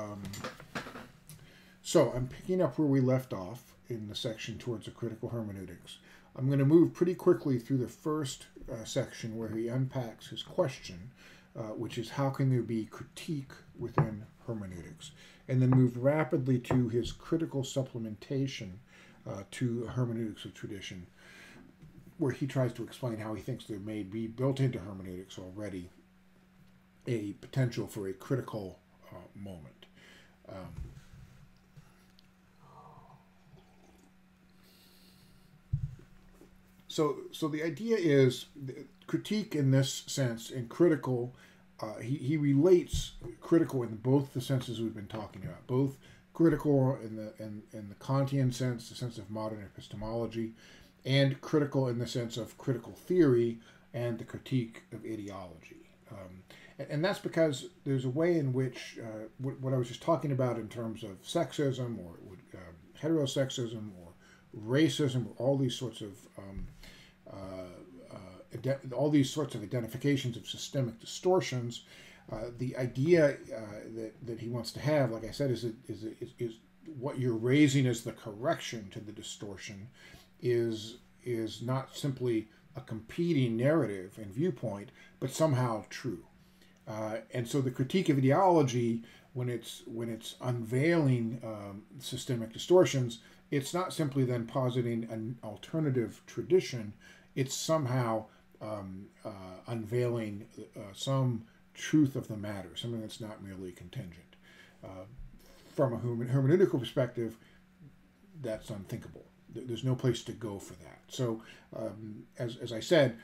Um, so I'm picking up where we left off in the section towards a critical hermeneutics. I'm going to move pretty quickly through the first uh, section where he unpacks his question, uh, which is how can there be critique within hermeneutics, and then move rapidly to his critical supplementation uh, to hermeneutics of tradition, where he tries to explain how he thinks there may be built into hermeneutics already a potential for a critical uh, moment. Um, so, so the idea is critique in this sense and critical. Uh, he, he relates critical in both the senses we've been talking about, both critical in the in, in the Kantian sense, the sense of modern epistemology, and critical in the sense of critical theory and the critique of ideology. Um, and that's because there's a way in which uh, what, I was just talking about in terms of sexism or uh, heterosexism or racism or all these sorts of um, uh, uh all these sorts of identifications of systemic distortions. Uh, the idea uh, that, that he wants to have, like I said, is, is, is, is what you're raising as the correction to the distortion is is not simply a competing narrative and viewpoint, but somehow true. Uh, and so the critique of ideology, when it's when it's unveiling um, systemic distortions, it's not simply then positing an alternative tradition. It's somehow um, uh, unveiling uh, some truth of the matter, something that's not merely contingent. Uh, from a hermeneutical perspective, that's unthinkable. There's no place to go for that. So, um, as, as I said,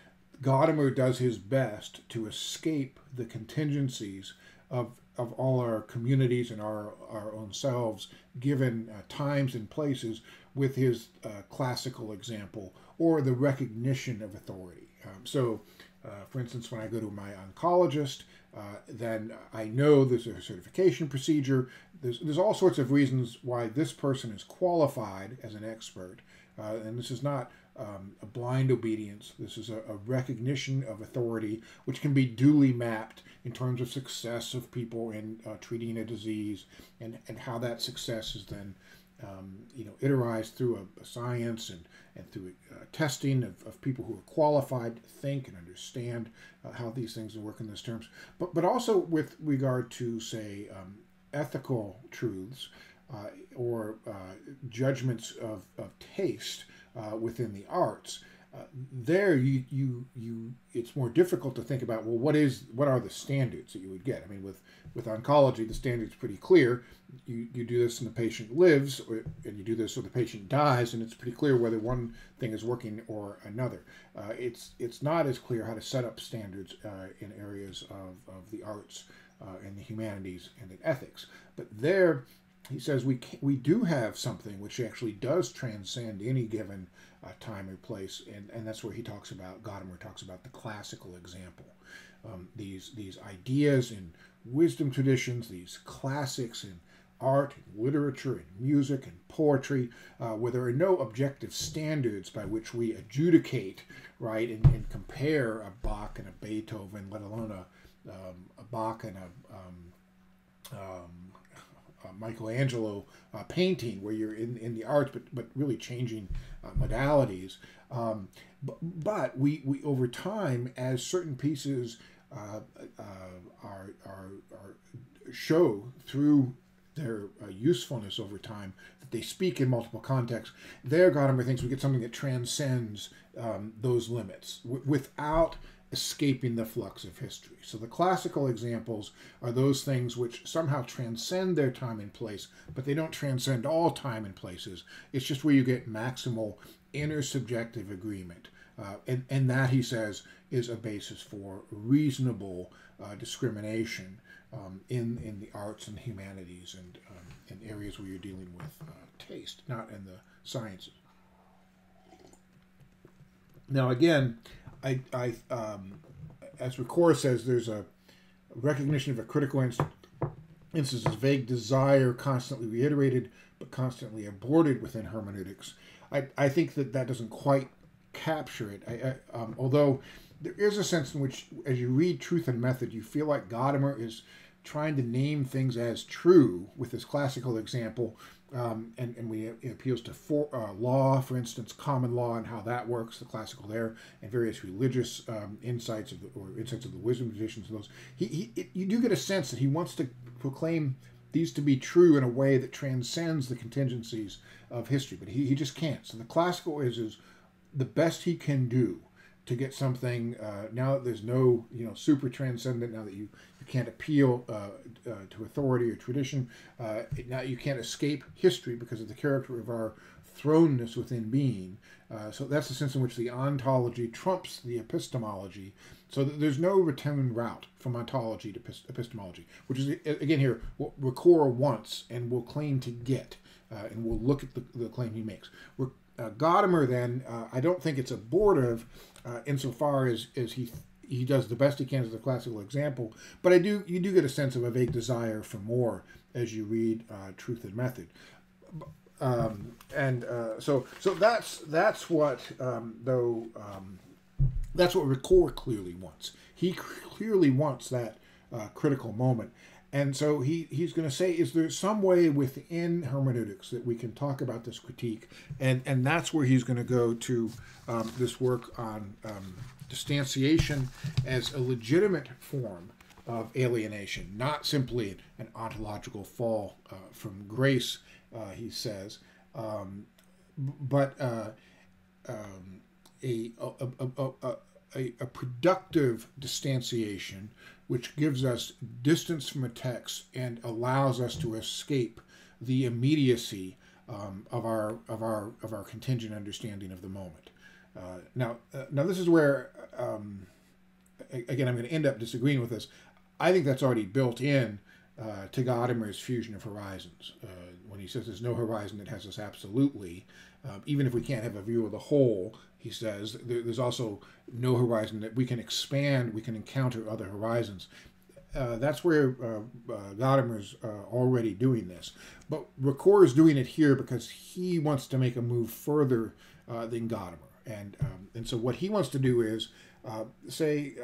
Gadamer does his best to escape the contingencies of, of all our communities and our, our own selves, given uh, times and places, with his uh, classical example or the recognition of authority. Um, so, uh, for instance, when I go to my oncologist, uh, then I know there's a certification procedure. There's, there's all sorts of reasons why this person is qualified as an expert. Uh, and this is not um, a blind obedience. This is a, a, recognition of authority, which can be duly mapped in terms of success of people in uh, treating a disease, and, and how that success is then, um, you know, iterized through a, a, science and and through uh, testing of, of people who are qualified to think and understand uh, how these things work in those terms. But but also with regard to say um, ethical truths. Uh, or uh, judgments of, of taste, uh, within the arts. Uh, there, you you you, it's more difficult to think about. Well, what is what are the standards that you would get? I mean, with with oncology, the standard's pretty clear. You you do this and the patient lives, or, and you do this so the patient dies, and it's pretty clear whether one thing is working or another. Uh, it's it's not as clear how to set up standards uh, in areas of, of the arts uh, and the humanities and in ethics. But there, he says we can, we do have something which actually does transcend any given uh, time or place, and, and that's where he talks about Gadamer talks about the classical example. Um, these these ideas in wisdom traditions, these classics in art, and literature, and music, and poetry, uh, where there are no objective standards by which we adjudicate, right, and, and compare a Bach and a Beethoven, let alone a, um, a Bach and a um, um Michelangelo uh, painting, where you're in, in the arts, but but really changing uh, modalities. Um, but, we, we over time, as certain pieces uh, uh, are, are, are show through their uh, usefulness over time, that they speak in multiple contexts. There, Gadamer thinks we get something that transcends um, those limits without escaping the flux of history. So the classical examples are those things which somehow transcend their time and place, but they don't transcend all time and places. It's just where you get maximal intersubjective agreement. Uh, and, and that, he says, is a basis for reasonable uh, discrimination um, in, in the arts and humanities and um, in areas where you're dealing with uh, taste, not in the sciences. Now, again, I, I um, as Ricoeur says, there's a recognition of a critical inst- instance of vague desire constantly reiterated but constantly aborted within hermeneutics. I, I think that that doesn't quite capture it. I, I, um, although there is a sense in which, as you read Truth and Method, you feel like Gadamer is trying to name things as true with this classical example. Um, and, and we it appeals to for, uh, law, for instance, common law and how that works, the classical there, and various religious um, insights of the, or insights of the wisdom traditions. Of those, he, he it, you do get a sense that he wants to proclaim these to be true in a way that transcends the contingencies of history, but he, he just can't. So the classical is is the best he can do to get something uh, now that there's no you know super transcendent now that you you can't appeal uh, uh, to authority or tradition uh, now you can't escape history because of the character of our thrownness within being. Uh, so that's the sense in which the ontology trumps the epistemology. So there's no return route from ontology to epistemology which is again here what Ricoeur wants and will claim to get uh, and we'll look at the, the claim he makes uh, Gadamer, then, uh, I don't think it's abortive uh, insofar as, as he he does the best he can as a classical example, but I do you do get a sense of a vague desire for more as you read uh, Truth and Method. Um, and uh, so so that's that's what um, though um, that's what Ricoeur clearly wants. He clearly wants that uh, critical moment. And so he, he's going to say, is there some way within hermeneutics that we can talk about this critique? And, and that's where he's going to go to um, this work on um, distanciation as a legitimate form of alienation, not simply an ontological fall uh, from grace, uh, he says, um, but uh, um, a, a, a, a, a productive distanciation which gives us distance from a text and allows us to escape the immediacy um, of our of our of our contingent understanding of the moment. Uh, now, uh, now this is where um, again I'm going to end up disagreeing with this. I think that's already built in uh, to Gadamer's fusion of horizons. Uh, when he says there's no horizon that has us absolutely, uh, even if we can't have a view of the whole, he says there's also no horizon that we can expand, we can encounter other horizons. Uh, that's where uh, uh, Gadamer's uh, already doing this. But Ricoeur is doing it here because he wants to make a move further uh, than Gadamer. And, um, and so what he wants to do is uh, say,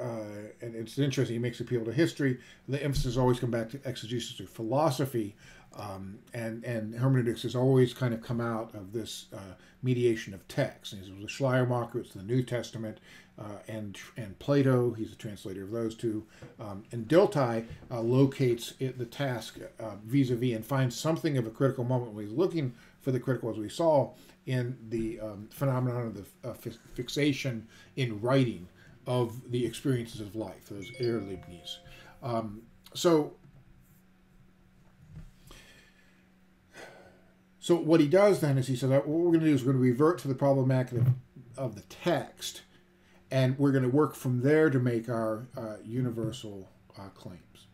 and it's interesting, he makes appeal to history. The emphasis always come back to exegesis or philosophy. Um, and, and hermeneutics has always kind of come out of this uh, mediation of text. And the Schleiermacher, it's the New Testament, uh, and and Plato, he's a translator of those two. Um, and Dilthey uh, locates it, the task uh, vis-a-vis and finds something of a critical moment when he's looking for the critical, as we saw in the um, phenomenon of the uh, fixation in writing of the experiences of life, those Erlebnis. Um, so So what he does then is he says, what we're going to do is we're going to revert to the problematic of, the text, and we're going to work from there to make our uh, universal uh, claims.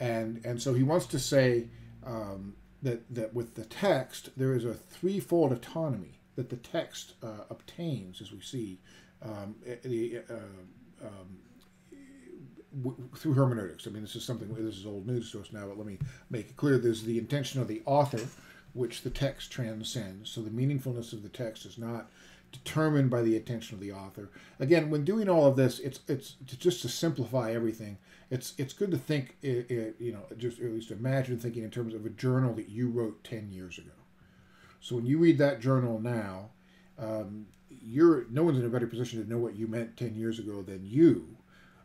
And and so he wants to say um, that that with the text there is a threefold autonomy that the text uh, obtains, as we see um, the. Uh, um, through hermeneutics. I mean, this is something, this is old news to us now, but let me make it clear. There's the intention of the author, which the text transcends. So the meaningfulness of the text is not determined by the attention of the author. Again, when doing all of this, it's it's just to simplify everything. It's it's good to think, it, it, you know, just at least imagine thinking in terms of a journal that you wrote ten years ago. So when you read that journal now, um, you're no one's in a better position to know what you meant ten years ago than you.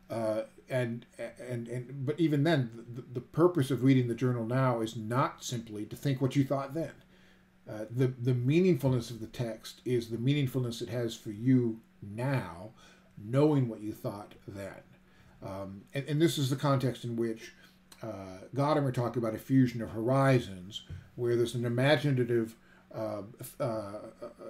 Uh, and and and but even then, the, the, purpose of reading the journal now is not simply to think what you thought then. Uh, the the meaningfulness of the text is the meaningfulness it has for you now, knowing what you thought then. Um, and, and this is the context in which uh, Gadamer talked about a fusion of horizons, where there's an imaginative uh, uh,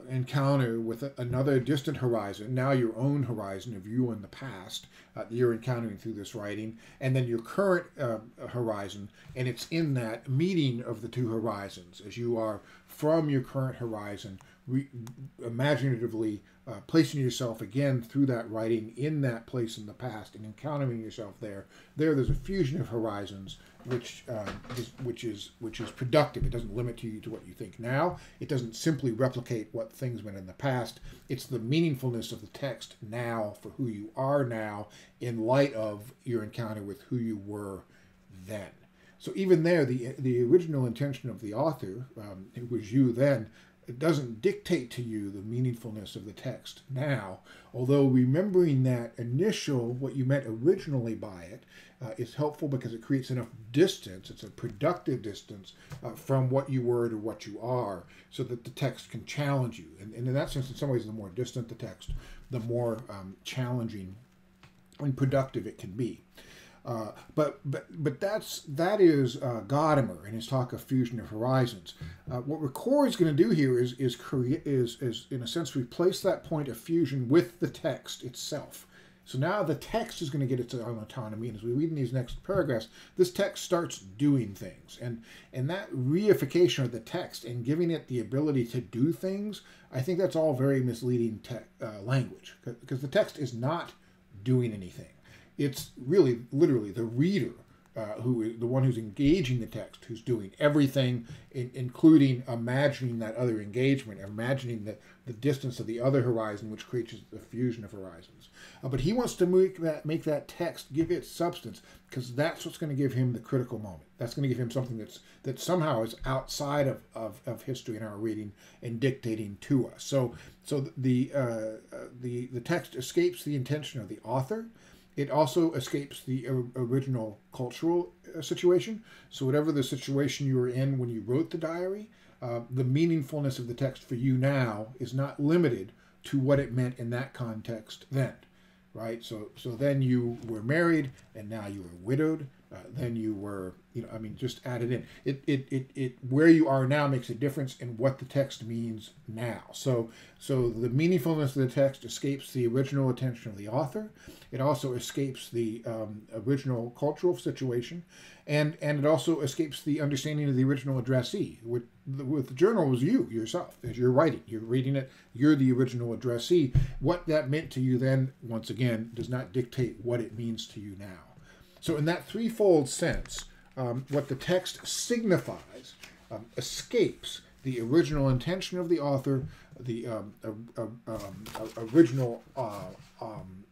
encounter with another distant horizon, now your own horizon of you in the past uh, you're encountering through this writing, and then your current uh, horizon, and it's in that meeting of the two horizons. As you are from your current horizon, re- imaginatively uh, placing yourself again through that writing in that place in the past and encountering yourself there. There, there's a fusion of horizons which uh, is, which is which is productive. It doesn't limit you to what you think now. It doesn't simply replicate what things meant in the past. It's the meaningfulness of the text now for who you are now, in light of your encounter with who you were then. So even there, the the original intention of the author, um, it was you then, it doesn't dictate to you the meaningfulness of the text now. Although remembering that initial, what you meant originally by it, uh, is helpful because it creates enough distance. It's a productive distance uh, from what you were to what you are, so that the text can challenge you. And, and in that sense, in some ways, the more distant the text, the more um, challenging and productive it can be. Uh, but but but that's that is uh, Gadamer in his talk of fusion of horizons. Uh, what Ricoeur is going to do here is is create is is in a sense replace that point of fusion with the text itself. So now the text is going to get its own autonomy, and as we read in these next paragraphs, this text starts doing things, and and that reification of the text and giving it the ability to do things, I think that's all very misleading uh, language because the text is not doing anything it's really literally the reader uh, who is the one who's engaging the text, who's doing everything, in, including imagining that other engagement, imagining the, the distance of the other horizon, which creates the fusion of horizons. Uh, but he wants to make that make that text give it substance, because that's what's going to give him the critical moment. That's going to give him something that's that somehow is outside of, of, of history in our reading and dictating to us. So so the uh, uh the the text escapes the intention of the author it also escapes the original cultural uh, situation. So, whatever the situation you were in when you wrote the diary, uh, the meaningfulness of the text for you now is not limited to what it meant in that context then, right? So, so then you were married, and now you are widowed. Uh, then you were, you know, I mean, just add it in. It, it, it, it, where you are now makes a difference in what the text means now. So, so the meaningfulness of the text escapes the original attention of the author. It also escapes the um, original cultural situation, and and it also escapes the understanding of the original addressee. With the, with the journal was you yourself as you're writing. You're reading it. You're the original addressee. What that meant to you then, once again, does not dictate what it means to you now. So, in that threefold sense, um, what the text signifies um, escapes the original intention of the author, the um, uh, uh, original uh, um,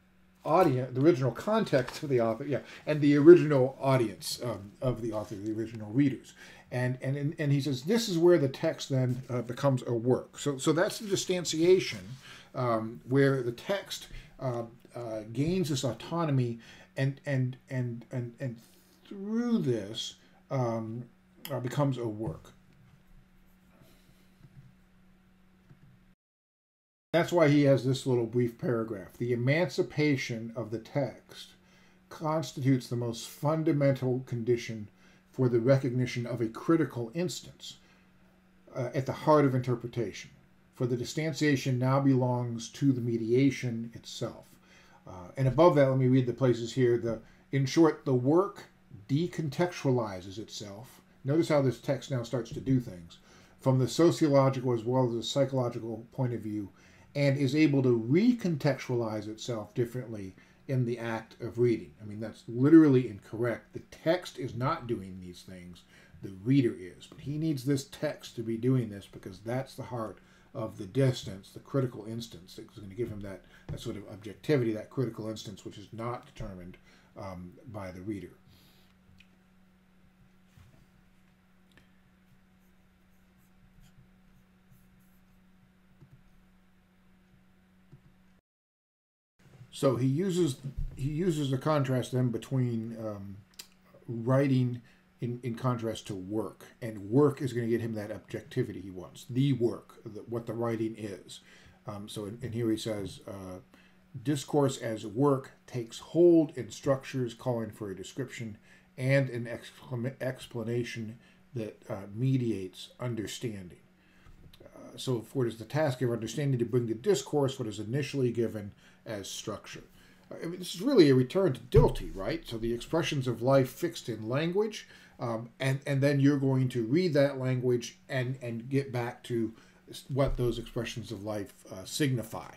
audience, the original context of the author, yeah, and the original audience um, of the author, the original readers. And, and, and he says this is where the text then uh, becomes a work. So, so that's the distanciation where the text uh, gains this autonomy and and and and and through this um, uh, becomes a work. That's why he has this little brief paragraph. The emancipation of the text constitutes the most fundamental condition for the recognition of a critical instance uh, at the heart of interpretation. For the distanciation now belongs to the mediation itself. Uh, and above that, let me read the places here. The in short, the work decontextualizes itself. Notice how this text now starts to do things from the sociological as well as the psychological point of view, and is able to recontextualize itself differently in the act of reading. I mean, that's literally incorrect. The text is not doing these things, the reader is. But he needs this text to be doing this because that's the heart of the distance, the critical instance that's going to give him that, that sort of objectivity, that critical instance, which is not determined um, by the reader. So he uses he uses the contrast then between um, writing in, in contrast to work. And work is going to get him that objectivity he wants, the work, the, what the writing is. Um, so, and here he says, uh, discourse as work takes hold in structures calling for a description and an explanation that uh, mediates understanding. Uh, so, for it is the task of understanding to bring to discourse what is initially given as structure. I mean, this is really a return to Dilthey, right? So the expressions of life fixed in language, um, and and then you're going to read that language and and get back to what those expressions of life uh, signify.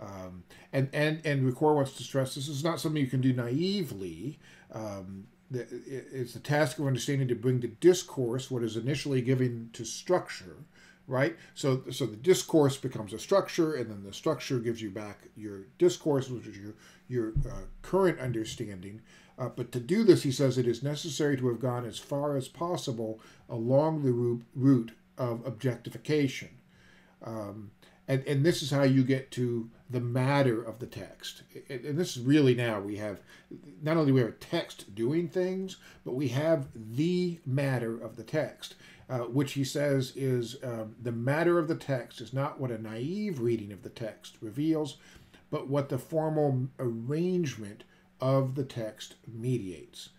Um, and and and Ricoeur wants to stress this is not something you can do naively. Um, it's the task of understanding to bring to discourse what is initially given to structure, right? So so the discourse becomes a structure, and then the structure gives you back your discourse, which is your your uh, current understanding Uh, but to do this, he says it is necessary to have gone as far as possible along the route of objectification. Um, and, and this is how you get to the matter of the text. And this is really now we have not only we have a text doing things, but we have the matter of the text, uh, which he says is um, the matter of the text is not what a naive reading of the text reveals, but what the formal arrangement of the text mediates.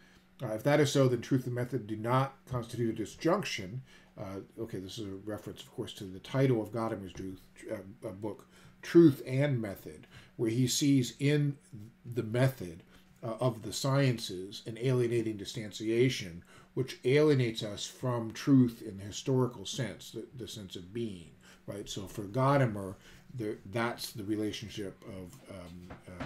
Uh, if that is so, then truth and method do not constitute a disjunction. Uh, okay, this is a reference, of course, to the title of Gadamer's truth, uh, book, Truth and Method, where he sees in the method uh, of the sciences an alienating distanciation, which alienates us from truth in the historical sense, the, the sense of being. Right. So for Gadamer, that's the relationship of um, uh,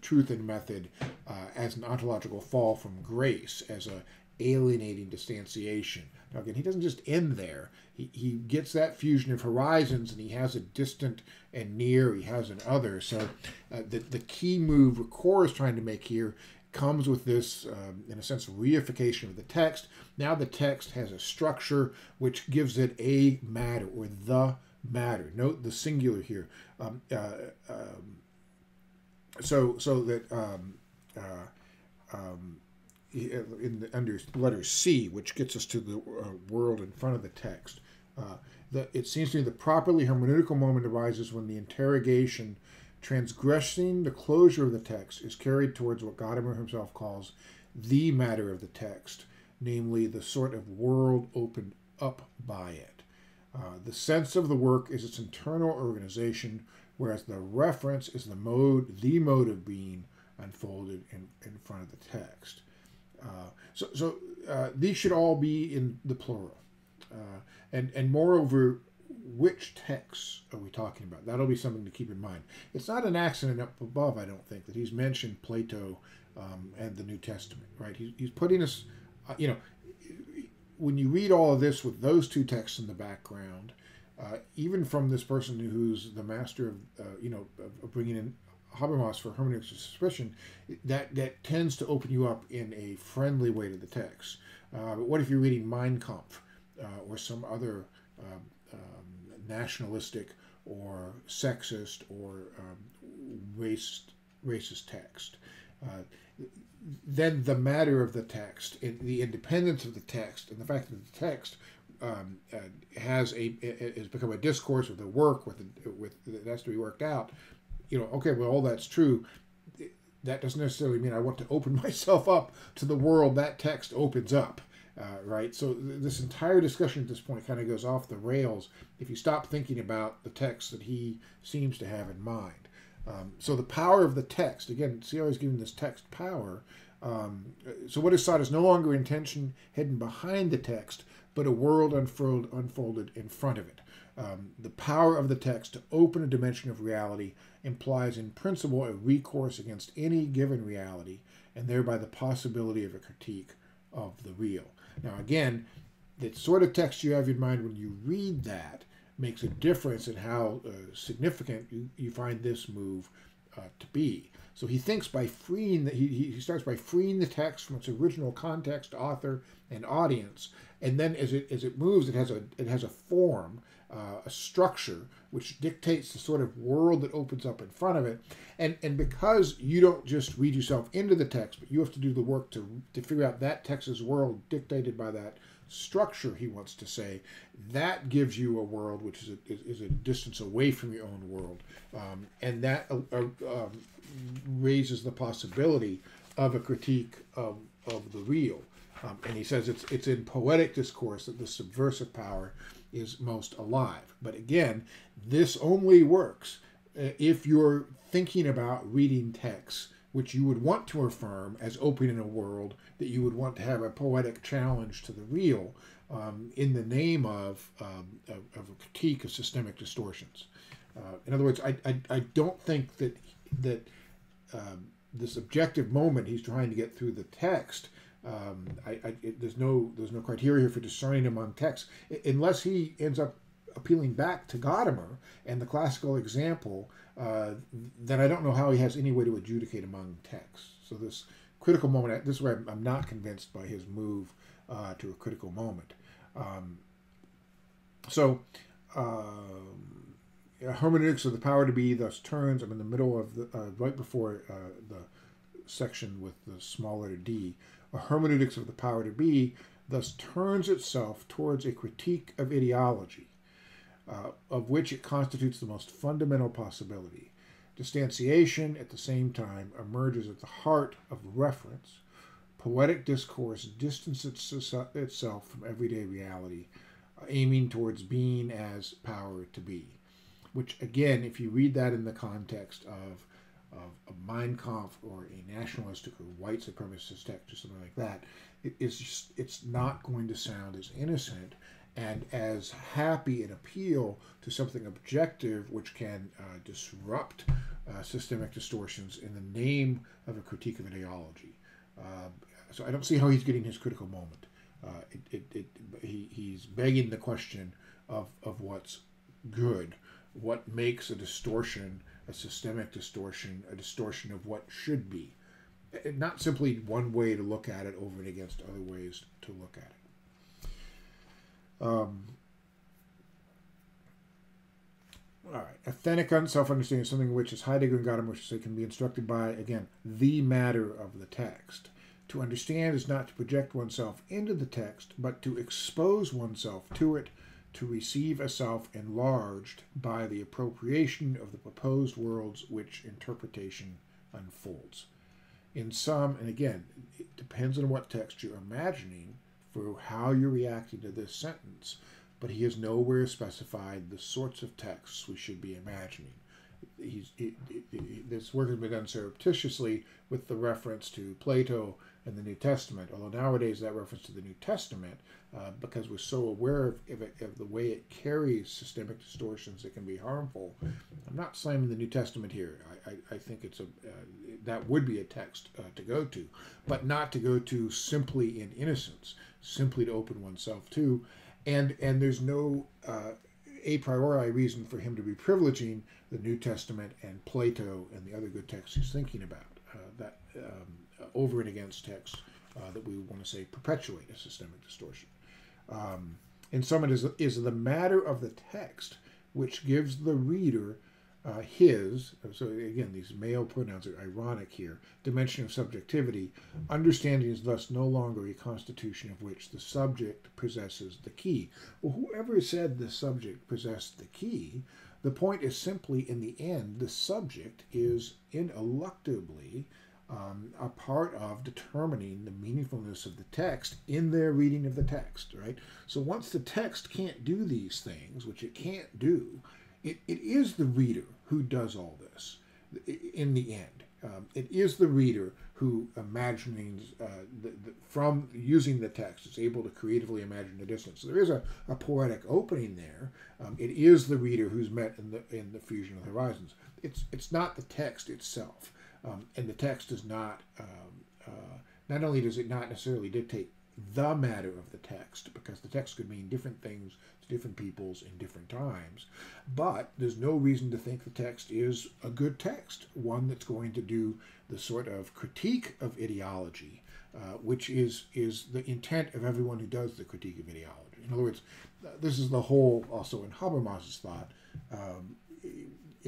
truth and method uh, as an ontological fall from grace, as a alienating distanciation. Now again, he doesn't just end there. He, he gets that fusion of horizons, and he has a distant and near. He has an other. So uh, the the key move Ricoeur is trying to make here comes with this, um, in a sense, reification of the text. Now the text has a structure which gives it a matter or the matter. Note the singular here. Um, uh, um, so so that um, uh, um, in the, under letter C, which gets us to the uh, world in front of the text, uh, the, it seems to me the properly hermeneutical moment arises when the interrogation transgressing the closure of the text is carried towards what Gadamer himself calls the matter of the text, namely the sort of world opened up by it. Uh, the sense of the work is its internal organization, whereas the reference is the mode, the mode of being unfolded in, in front of the text. Uh, so so uh, these should all be in the plural. Uh, and, and moreover, which texts are we talking about? That'll be something to keep in mind. It's not an accident up above, I don't think, that he's mentioned Plato um, and the New Testament, right? He, he's putting us, uh, you know, when you read all of this with those two texts in the background, uh, even from this person who's the master of, uh, you know, of, bringing in Habermas for hermeneutics of suspicion, that that tends to open you up in a friendly way to the text. Uh, but what if you're reading Mein Kampf uh, or some other um, um, nationalistic or sexist or um, racist racist text? Uh, then the matter of the text, the independence of the text, and the fact that the text um, uh, has a has become a discourse with a work with with that has to be worked out. You know, okay, well, all that's true. That doesn't necessarily mean I want to open myself up to the world that text opens up. Uh, right? So th- this entire discussion at this point kind of goes off the rails if you stop thinking about the text that he seems to have in mind. Um, so the power of the text, again, how he's giving this text power. Um, so what is sought is no longer intention hidden behind the text, but a world unfurled, unfolded in front of it. Um, the power of the text to open a dimension of reality implies in principle a recourse against any given reality, and thereby the possibility of a critique of the real. Now again, the sort of text you have in mind when you read that makes a difference in how uh, significant you, you find this move uh, to be. So he thinks by freeing the, he, he starts by freeing the text from its original context, author, and audience, and then as it as it moves, it has a it has a form, uh, a structure which dictates the sort of world that opens up in front of it, and and because you don't just read yourself into the text, but you have to do the work to to figure out that text's world dictated by that structure, he wants to say, that gives you a world which is a, is, a distance away from your own world. Um, and that uh, uh, um, raises the possibility of a critique of, of the real. Um, and he says it's, it's in poetic discourse that the subversive power is most alive. But again, this only works uh, if you're thinking about reading texts which you would want to affirm as opening a world that you would want to have a poetic challenge to the real um, in the name of, um, of, of, a critique of systemic distortions. Uh, in other words, I, I, I, don't think that that um, this objective moment he's trying to get through the text. Um, I, I it, there's no there's no criteria for discerning among texts unless he ends up appealing back to Gadamer and the classical example. Uh, then I don't know how he has any way to adjudicate among texts. So this critical moment. This is where I'm, I'm not convinced by his move uh, to a critical moment. Um, so, um, hermeneutics of the power to be thus turns. I'm in the middle of the uh, right before uh, the section with the small letter d. A hermeneutics of the power to be thus turns itself towards a critique of ideology, uh, of which it constitutes the most fundamental possibility. Distanciation, at the same time, emerges at the heart of reference. Poetic discourse distances itself from everyday reality, aiming towards being as power to be. Which, again, if you read that in the context of of a Mein Kampf or a nationalistic or white supremacist text or something like that, it is just, it's not going to sound as innocent and as happy an appeal to something objective which can uh, disrupt uh, systemic distortions in the name of a critique of ideology. Uh, so I don't see how he's getting his critical moment. Uh, it, it, it, he, he's begging the question of, of what's good, what makes a distortion, a systemic distortion, a distortion of what should be. Not simply one way to look at it over and against other ways to look at it. Um, all right. Authentic self-understanding is something which is Heidegger and Gadamer say can be instructed by, again, the matter of the text. To understand is not to project oneself into the text, but to expose oneself to it, to receive a self enlarged by the appropriation of the proposed worlds which interpretation unfolds. In some, and again, it depends on what text you're imagining for how you're reacting to this sentence, but he has nowhere specified the sorts of texts we should be imagining he's this work has been done surreptitiously with the reference to Plato and the New Testament. Although nowadays that reference to the New Testament, uh, because we're so aware of, of, it, of, the way it carries systemic distortions that can be harmful, I'm not slamming the New Testament here. I, I, I think it's a uh, that would be a text uh, to go to, but not to go to simply in innocence, simply to open oneself to, and and there's no uh, a priori reason for him to be privileging the New Testament and Plato and the other good texts he's thinking about. Uh, that um, over and against texts that we want to say perpetuate a systemic distortion. Um, in sum, it is, is the matter of the text which gives the reader uh, his, so again, these male pronouns are ironic here, dimension of subjectivity. Understanding is thus no longer a constitution of which the subject possesses the key. Well, whoever said the subject possessed the key, the point is simply in the end, the subject is ineluctably um, a part of determining the meaningfulness of the text in their reading of the text, right? So once the text can't do these things, which it can't do, it, it is the reader who does all this in the end. Um, it is the reader who imagining uh, the, the, from using the text is able to creatively imagine the distance. So there is a, a poetic opening there. Um, it is the reader who's met in the in the fusion of the horizons. It's it's not the text itself, um, and the text does not. Um, uh, not only does it not necessarily dictate the matter of the text, because the text could mean different things to different peoples in different times. But there's no reason to think the text is a good text, one that's going to do the sort of critique of ideology, uh, which is is the intent of everyone who does the critique of ideology. In other words, this is the whole also in Habermas's thought. Um,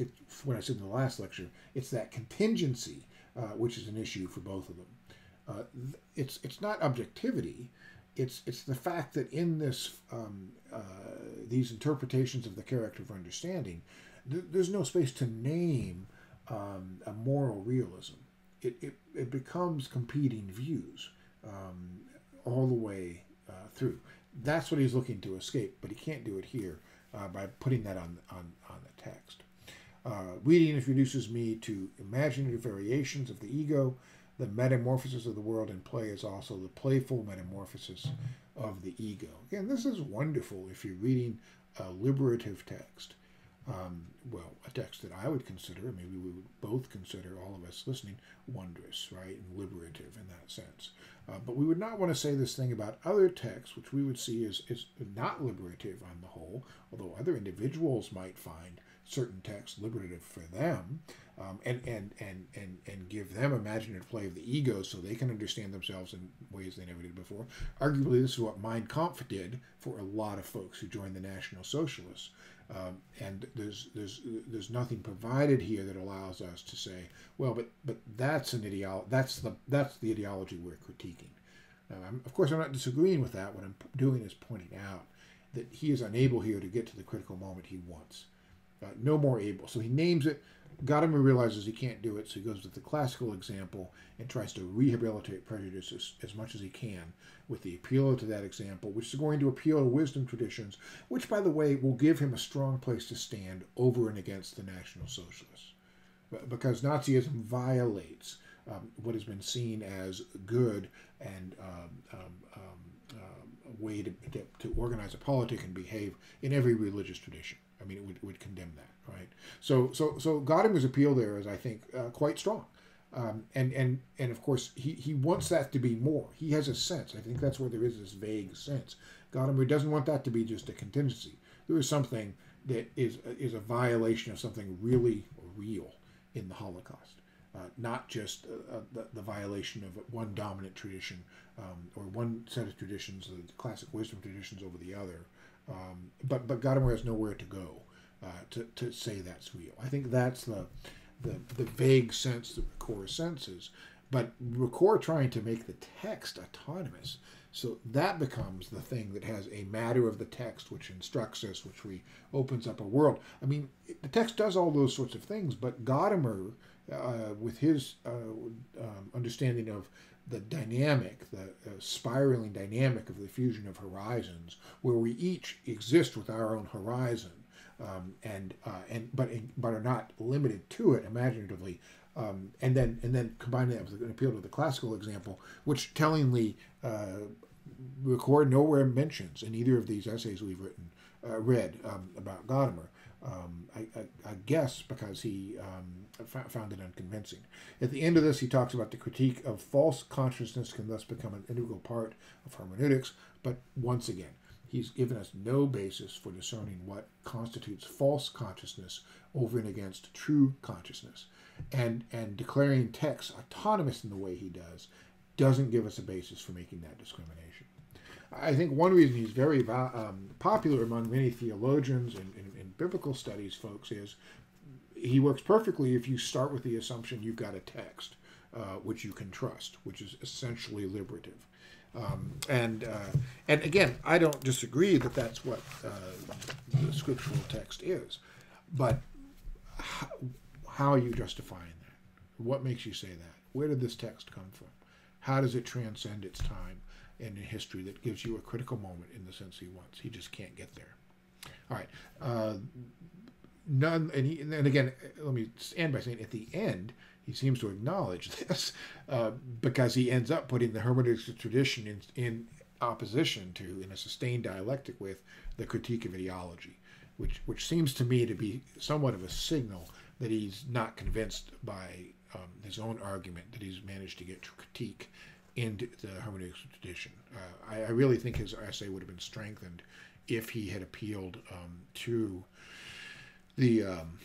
it, when I said in the last lecture, it's that contingency uh, which is an issue for both of them. Uh, it's it's not objectivity. It's it's the fact that in this um, uh, these interpretations of the character of understanding, th- there's no space to name um, a moral realism. It, it, it becomes competing views um, all the way uh, through. That's what he's looking to escape, but he can't do it here uh, by putting that on on, on the text. Uh, reading introduces me to imaginative variations of the ego the metamorphosis of the world in play is also the playful metamorphosis of the ego. Again, this is wonderful if you're reading a liberative text. Um, well, a text that I would consider, maybe we would both consider, all of us listening, wondrous, right, and liberative in that sense. Uh, but we would not want to say this thing about other texts, which we would see as, as not liberative on the whole, although other individuals might find certain texts liberative for them, um, and, and, and, and, and give them imaginative play of the ego so they can understand themselves in ways they never did before. Arguably, this is what Mein Kampf did for a lot of folks who joined the National Socialists. Um, and there's there's there's nothing provided here that allows us to say, well, but but that's an ideology. That's the that's the ideology we're critiquing. Of course, I'm not disagreeing with that. What I'm doing is pointing out that he is unable here to get to the critical moment he wants. Uh, no more able. So he names it. Gadamer realizes he can't do it, so he goes with the classical example and tries to rehabilitate prejudice as, as much as he can with the appeal to that example, which is going to appeal to wisdom traditions, which, by the way, will give him a strong place to stand over and against the National Socialists. Because Nazism violates um, what has been seen as good and um, um, um, um a way to, to, to organize a politic and behave in every religious tradition. I mean, it would, would condemn that, right? So, so, so Gadamer's appeal there is, I think, uh, quite strong. Um, and and and of course he, he wants that to be more. He has a sense. I think that's where there is this vague sense. Gadamer doesn't want that to be just a contingency. There is something that is is a violation of something really real in the Holocaust, uh, not just uh, uh the, the, violation of one dominant tradition um, or one set of traditions, the classic wisdom traditions over the other. Um, but but Gadamer has nowhere to go uh, to to say that's real. I think that's the the, the vague sense that Ricoeur senses. But Ricoeur trying to make the text autonomous. So that becomes the thing that has a matter of the text which instructs us, which we opens up a world. I mean, the text does all those sorts of things, but Gadamer, uh, with his uh, um, understanding of the dynamic, the uh, spiraling dynamic of the fusion of horizons, where we each exist with our own horizon, um, and uh, and but but are not limited to it imaginatively. Um, and then and then combining that with an appeal to the classical example, which tellingly uh, Ricoeur nowhere mentions in either of these essays we've written uh, read um, about Gadamer. Um, I, I, I, guess because he um, found it unconvincing. At the end of this, he talks about the critique of false consciousness can thus become an integral part of hermeneutics. But once again, he's given us no basis for discerning what constitutes false consciousness over and against true consciousness. And, and declaring texts autonomous in the way he does doesn't give us a basis for making that discrimination. I think one reason he's very um, popular among many theologians and, and, and biblical studies folks is he works perfectly if you start with the assumption you've got a text uh, which you can trust, which is essentially liberative. Um, and uh, and again, I don't disagree that that's what uh, the scriptural text is, but how, how, are you justifying that? What makes you say that? Where did this text come from? How does it transcend its time and in history that gives you a critical moment in the sense he wants? He just can't get there. All right. None, and, he, and again, let me end by saying at the end he seems to acknowledge this uh, because he ends up putting the hermeneutic tradition in, in opposition to, in a sustained dialectic with, the critique of ideology, which, which seems to me to be somewhat of a signal that he's not convinced by um, his own argument that he's managed to get critique into the hermeneutic tradition. Uh, I, I, really think his essay would have been strengthened if he had appealed um, to the um,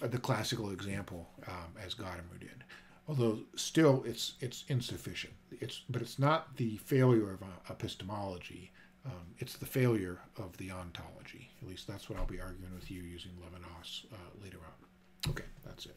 the classical example um, as Gadamer did. Although still, it's it's insufficient. It's but it's not the failure of uh, epistemology. Um, it's the failure of the ontology. At least that's what I'll be arguing with you using Levinas uh, later on. Okay, that's it.